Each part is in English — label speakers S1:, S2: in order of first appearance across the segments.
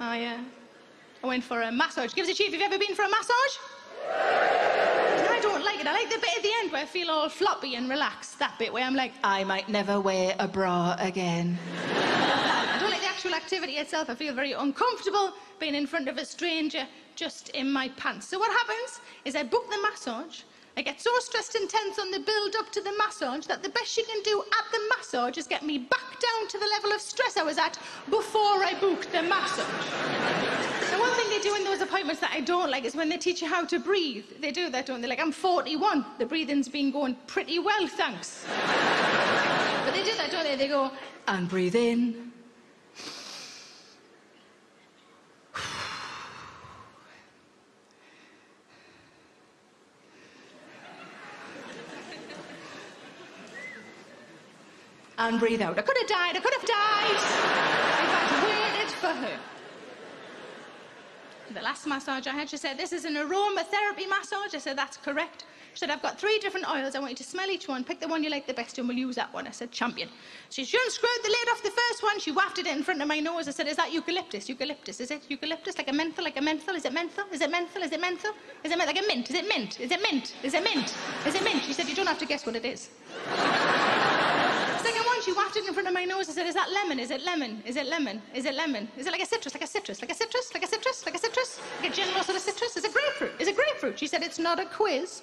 S1: I, uh, I went for a massage. Give us a cheer if you've ever been for a massage. I don't like it. I like the bit at the end where I feel all floppy and relaxed. That bit where I'm like, I might never wear a bra again. I don't like the actual activity itself. I feel very uncomfortable being in front of a stranger just in my pants. So what happens is I book the massage. I get so stressed and tense on the build up to the massage that the best she can do at the massage is get me back down to the level of stress I was at before I booked the massage. The one thing they do in those appointments that I don't like is when they teach you how to breathe. They do that, don't they? Like, I'm 41. The breathing's been going pretty well, thanks. but they do that, don't they? They go, and breathe in. And breathe out. I could have died, I could have died if I'd waited for her. The last massage I had, she said, This is an aromatherapy massage. I said, That's correct. She said, I've got three different oils. I want you to smell each one. Pick the one you like the best and we'll use that one. I said, Champion. She, unscrewed the lid off the first one. She wafted it in front of my nose. I said, Is that eucalyptus? Eucalyptus. Is it eucalyptus? Like a menthol? Like a menthol? Is it menthol? Is it menthol? Is it menthol? Is it like a mint? Is it mint? Is it mint? Is it mint? Is it mint? She said, You don't have to guess what it is. She in front of my nose. I said, Is that lemon? Is it lemon? Is it lemon? Is it lemon? Is it like a citrus? Like a citrus? Like a citrus? Like a citrus? Like a citrus? Like a general sort of citrus? Is it grapefruit? Is it grapefruit? She said, It's not a quiz.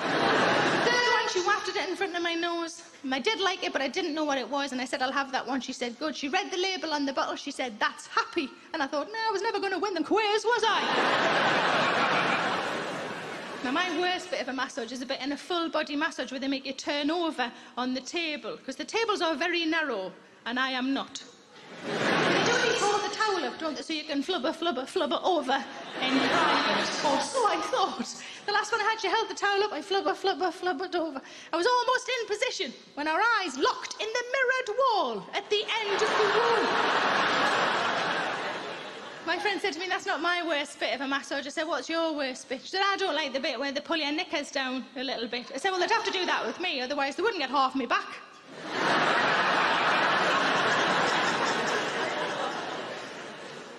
S1: Third one, she wafted it in front of my nose. I did like it, but I didn't know what it was, and I said, I'll have that one. She said, Good. She read the label on the bottle. She said, That's happy. And I thought, No, I was never going to win the quiz, was I? Now, my worst bit of a massage is a bit in a full body massage where they make you turn over on the table, because the tables are very narrow, and I am not. They do need to the towel up, don't they, so you can flubber, flubber, flubber over in private. Or so I thought. The last one I had, she held the towel up, I flubber, flubber, flubbered over. I was almost in position when our eyes locked in the mirrored wall at the end of the room. My friend said to me, that's not my worst bit of a massage. I said, what's your worst bit? She said, I don't like the bit where they pull your knickers down a little bit. I said, well, they'd have to do that with me, otherwise they wouldn't get half me back.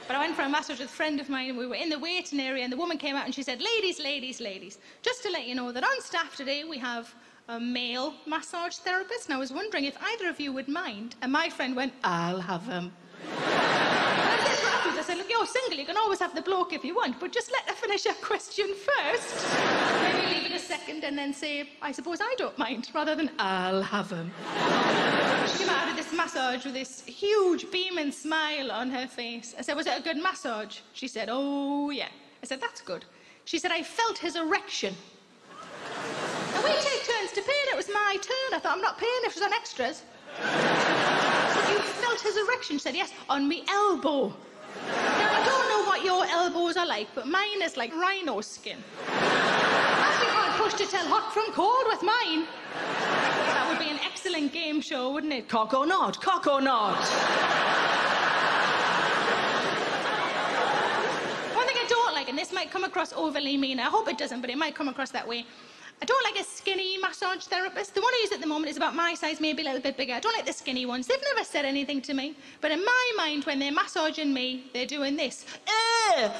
S1: But I went for a massage with a friend of mine, and we were in the waiting area, and the woman came out and she said, ladies, ladies, ladies, just to let you know that on staff today we have a male massage therapist, and I was wondering if either of you would mind. And my friend went, I'll have him. I said, look, you're single, you can always have the bloke if you want, but just let her finish her question first. Maybe leave it a second and then say, I suppose I don't mind, rather than I'll have him. she came out of this massage with this huge beaming smile on her face. I said, was it a good massage? She said, oh, yeah. I said, that's good. She said, I felt his erection. We take turns to pay, and it was my turn. I thought, I'm not paying if she's on extras. you felt his erection? She said, yes, on me elbow. Now, I don't know what your elbows are like, but mine is like rhino skin. Actually can't push to tell hot from cold with mine. That would be an excellent game show, wouldn't it? Cock or not, cock or not. One thing I don't like, and this might come across overly mean, I hope it doesn't, but it might come across that way. I don't like a skinny massage therapist. The one I use at the moment is about my size, maybe a little bit bigger. I don't like the skinny ones. They've never said anything to me. But in my mind, when they're massaging me, they're doing this. Uh, uh, uh,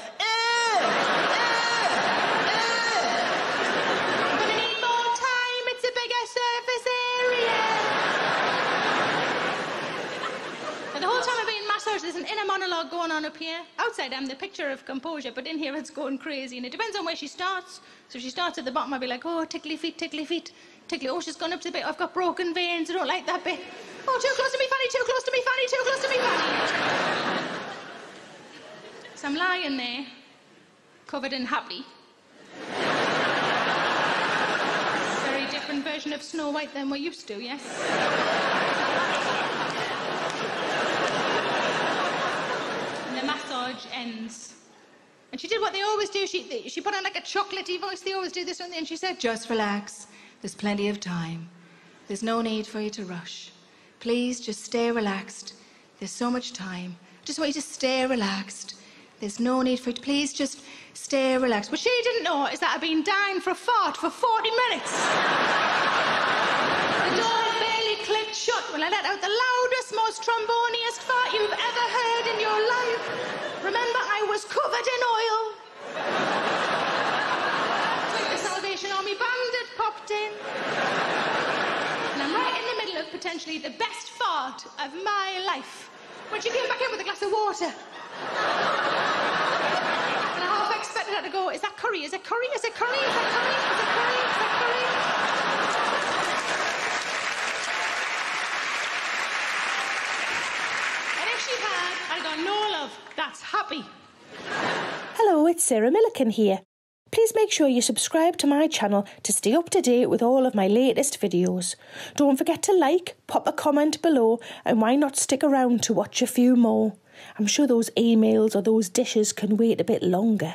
S1: Gonna need more time. It's a bigger surface area. And the whole time I've been in massage, there's monologue going on up here. Outside, I'm the picture of composure, but in here, it's going crazy. And it depends on where she starts. So if she starts at the bottom, I'll be like, oh, tickly feet, tickly feet, tickly. Oh, she's gone up to the bit. I've got broken veins. I don't like that bit. Oh, too close to me, Fanny, too close to me, Fanny, too close to me, Fanny. so I'm lying there, covered in happy. Very different version of Snow White than we're used to, yes? Ends. And she did what they always do. She, she put on like a chocolatey voice. They always do this, don't? And she said, just relax. There's plenty of time. There's no need for you to rush. Please just stay relaxed. There's so much time. I Just want you to stay relaxed. There's no need for it. Please just stay relaxed. What she didn't know is that I've been dying for a fart for 40 minutes. the door barely clicked shut when I let out the loudest, most tromboniest fart you've ever heard in your life. Remember,
S2: part of my life. When she came back in with a glass of water. and I half expected her to go, is that curry? Is it curry? Is it curry? Is that curry? Is it curry? Is that curry? And if she had, I'd gone, no love, that's happy.
S1: Hello, it's Sarah Millican here. Please make sure you subscribe to my channel to stay up to date with all of my latest videos. Don't forget to like, pop a comment below, and why not stick around to watch a few more? I'm sure those emails or those dishes can wait a bit longer.